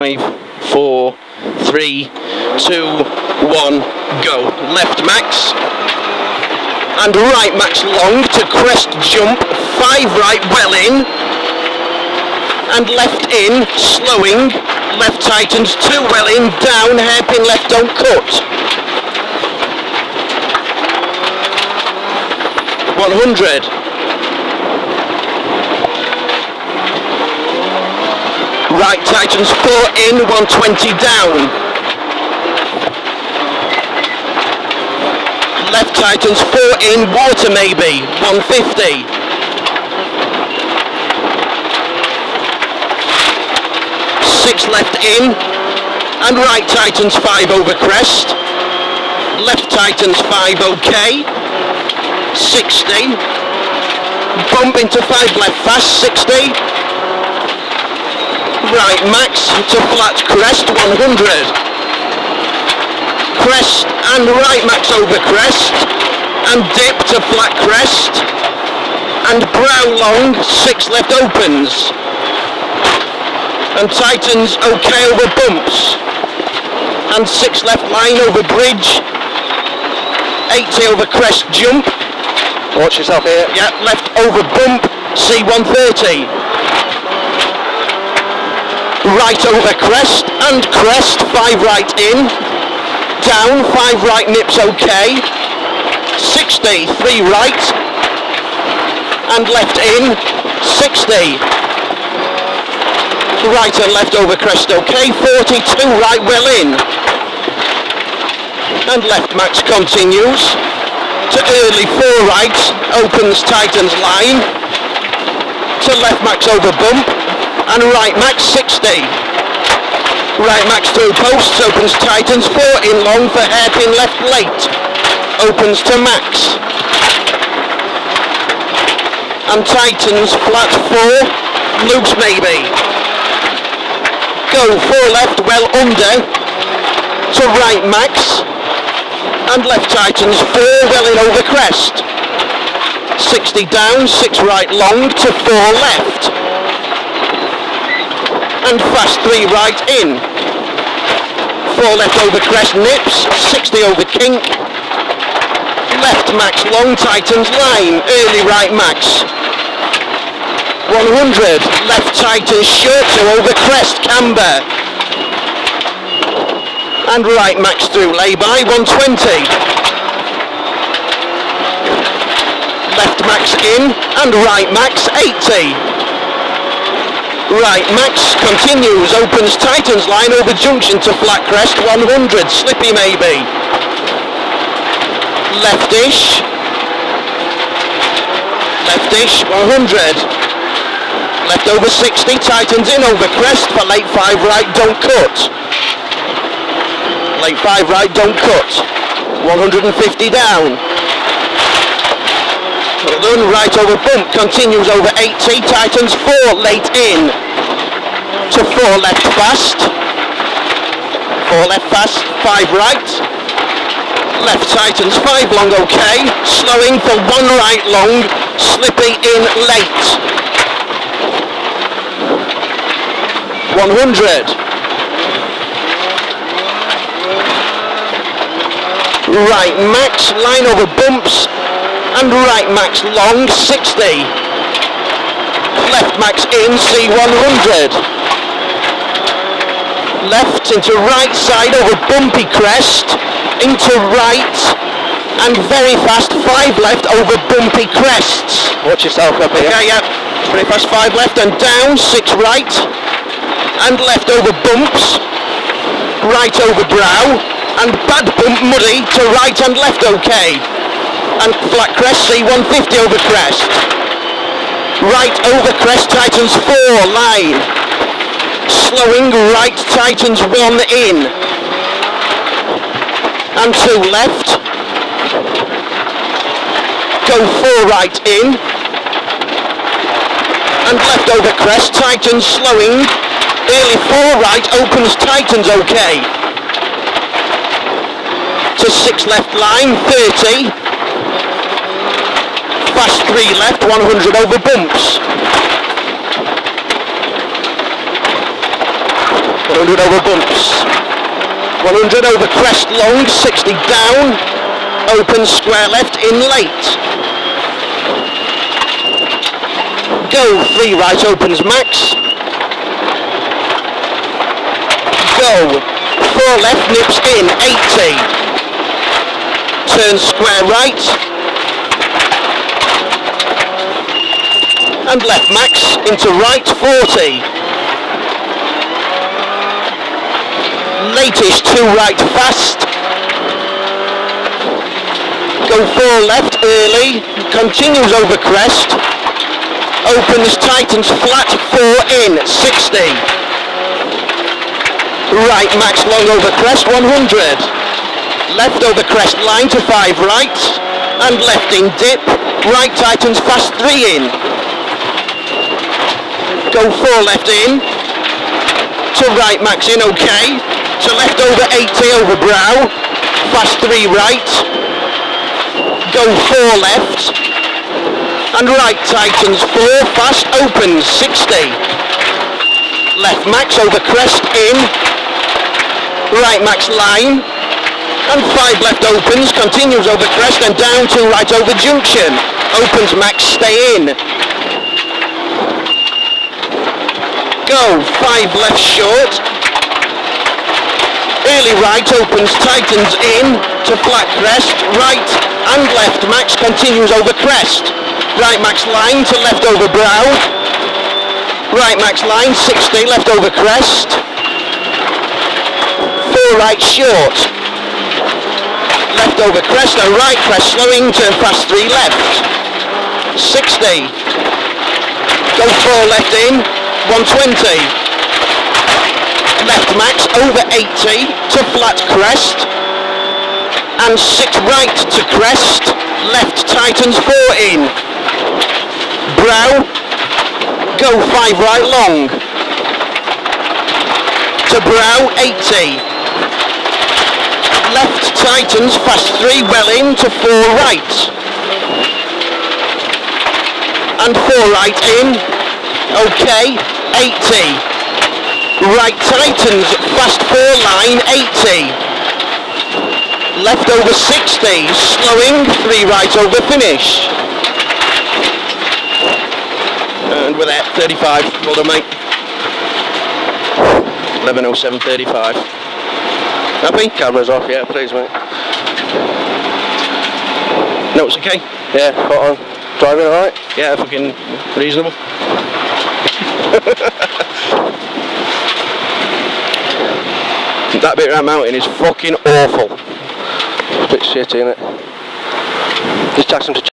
Five, four, three, two, one, go. Left max. And right max long to crest jump. Five right well in. And left in, slowing. Left tightens, two well in, down, hairpin left, don't cut. 100. Right tightens 4 in, 120 down. Left tightens 4 in, water maybe, 150. Six left in, and right tightens 5 over crest. Left tightens 5 okay. 60. Bump into 5 left fast, 60 right max to flat crest 100 crest and right max over crest and dip to flat crest and brow long six left opens. And tightens okay over bumps and six left line over bridge 80 over crest jump. Watch yourself here. Yeah left over bump C130 right over crest and crest, five right in, down, five right nips okay, 60, three right, and left in, 60, right and left over crest okay, 42 right well in, and left max continues, to early four right, opens tightens line, to left max over bump, and right max 60. Right max through posts, opens tightens 4 in long for hairpin left late. Opens to max. And tightens flat 4, loose maybe. Go 4 left, well under. To right max. And left tightens 4, well in over crest. 60 down, 6 right long to 4 left and fast three right in. Four left over crest nips, 60 over kink. Left max long tightens line, early right max. 100, left tightens short over crest camber. And right max through lay-by, 120. Left max in and right max 80. Right, Max continues, opens tightens line over junction to flat crest, 100, slippy maybe. Leftish. Leftish, 100. Left over 60, tightens in over crest for late 5 right, don't cut. Late 5 right, don't cut. 150 down. Well done, right over bump, continues over 80, tightens 4, late in. To 4 left fast. 4 left fast, 5 right. Left tightens, 5 long okay, slowing for 1 right long, slipping in late. 100. Right, max, line over bumps, and right max long 60 left max in C100 left into right side over bumpy crest into right and very fast five left over bumpy crests. Watch yourself up here. Yeah yeah. Pretty fast five left and down six right. And left over bumps right over brow and bad bump muddy to right and left okay and flat crest, C150 over crest. Right over crest, tightens 4, line. Slowing right, tightens 1 in. And 2 left. Go 4 right in. And left over crest, tightens slowing. Early 4 right, opens, tightens okay. To 6 left line, 30 fast three left, 100 over bumps. 100 over bumps. 100 over crest long, 60 down. Open square left in late. Go, three right opens max. Go, four left nips in, 80. Turn square right. And left max into right, 40. latest two right fast. Go four left early, continues over crest. Opens, tightens flat, four in, 60. Right max long over crest, 100. Left over crest line to five right. And left in dip, right tightens fast, three in. Go four left in. To right max in, okay. To left over 80 over brow, fast 3 right, go 4 left, and right tightens 4, fast opens 60, left max over crest in, right max line, and 5 left opens, continues over crest and down 2 right over junction, opens max stay in, go 5 left short, Early right opens, tightens in to flat crest, right and left max continues over crest. Right max line to left over brow. Right max line 60 left over crest. Four right short. Left over crest and right crest slowing turn fast three left. 60. Go four left in, 120 left max over 80 to flat crest. And 6 right to crest. Left tightens 4 in brow go 5 right long. To brow 80 left tightens fast 3 well in to 4 right. And 4 right in. Okay 80 Right tightens, fast four line 80. Left over 60, slowing, three right over finish. And with that, 35, well done mate. 11.07.35. Happy? Camera's off, yeah, please mate. No, it's okay? Yeah, spot on. Driving alright? Yeah, fucking reasonable. That bit around mountain is fucking awful. It's a bit shitty, isn't it? Just tax them to